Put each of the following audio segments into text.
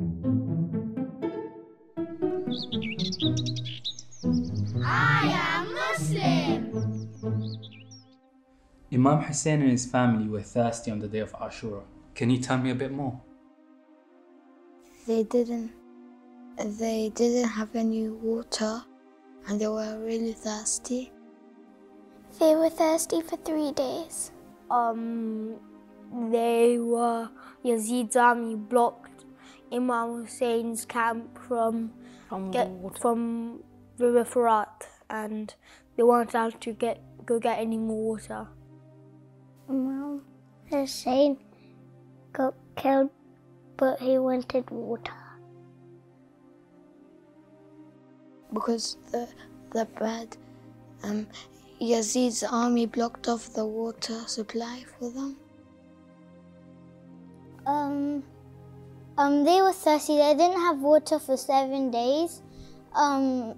I am Muslim. Imam Hussein and his family were thirsty on the day of Ashura. Can you tell me a bit more? They didn't they didn't have any water and they were really thirsty. They were thirsty for three days. Um, they were Yazid's army blocked Imam Hussein's camp from From get from River Farat, and they weren't allowed to get go get any more water. Imam Hussein got killed, but he wanted water. because the the bad um, Yazid's army blocked off the water supply for them. Um, um, they were thirsty. They didn't have water for seven days. Um,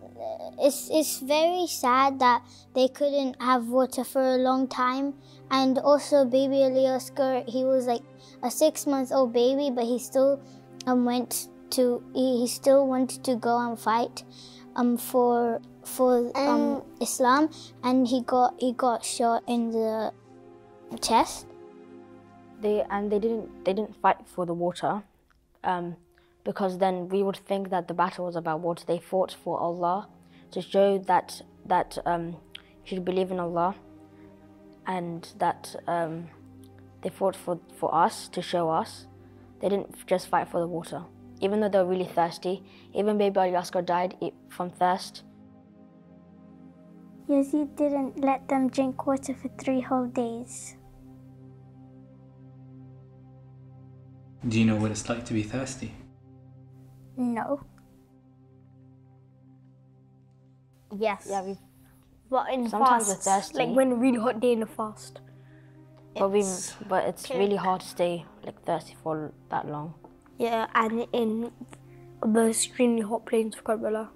it's it's very sad that they couldn't have water for a long time. And also, baby Ali Asghar, he was like a six month old baby, but he still um went to he, he still wanted to go and fight um for for um Islam, and he got he got shot in the chest. they and they didn't they didn't fight for the water um, because then we would think that the battle was about water they fought for allah to show that that um, should believe in allah and that um, they fought for, for us to show us. They didn't just fight for the water. Even though they were really thirsty even baby ali Asghar died from thirst. Yazid didn't let them drink water for three whole days. Do you know what it's like to be thirsty? No. Yes. yeah we But in Sometimes we're thirsty. like when a really hot day in the fast. but we It's but it's really hard to stay like thirsty for that long Yeah, and in the extremely hot plains of Karbala.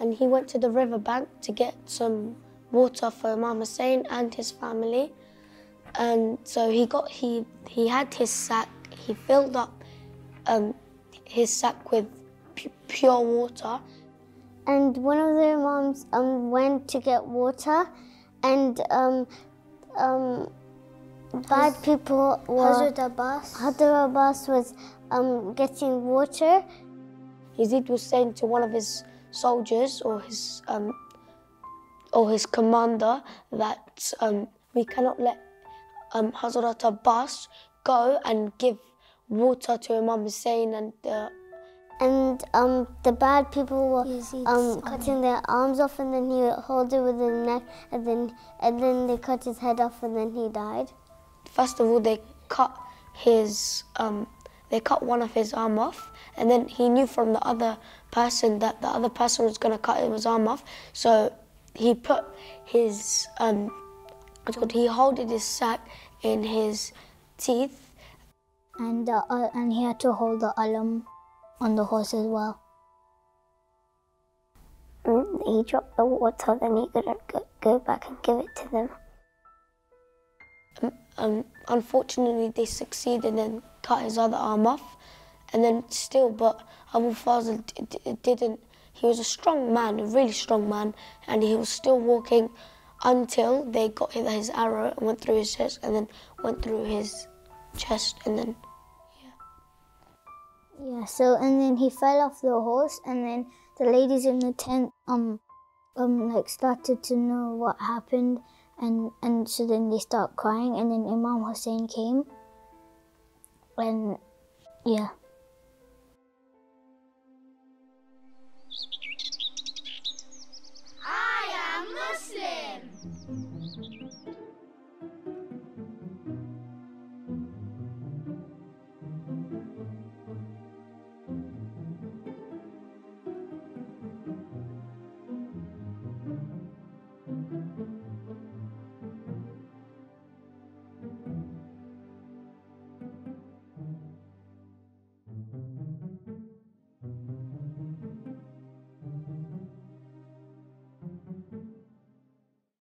and he went to the riverbank to get some water for Imam Hussein and his family. And so he got he he had his sack. He filled up um, his sack with pu- pure water. And one of the moms um, went to get water, and um, um, bad people were. Hazrat Abbas. Hazrat Abbas was um, getting water, Yazid was saying to one of his soldiers or his um, or his commander that um, we cannot let um, Hazrat Abbas go and give water to Imam Hussein and uh, and um, the bad people were um, cutting their arms off, and then he would hold it with his neck, and then and then they cut his head off, and then he died. first of all they cut his um, they cut one of his arm off and then he knew from the other person that the other person was going to cut his arm off so he put his um, what's it called he holded his sack in his teeth And uh, uh, and he had to hold the alam on the horse as well. And he dropped the water, then he couldn't go, go back and give it to them. um, unfortunately they succeeded and cut his other arm off and then still but Abu Fazl d- d- didn't he was a strong man a really strong man and he was still walking until they got his arrow and went through his chest and then went through his chest and then yeah. Yeah, so and then he fell off the horse, and then the ladies in the tent um um like started to know what happened, and and so then they start crying, and then Imam Hussein came, and yeah,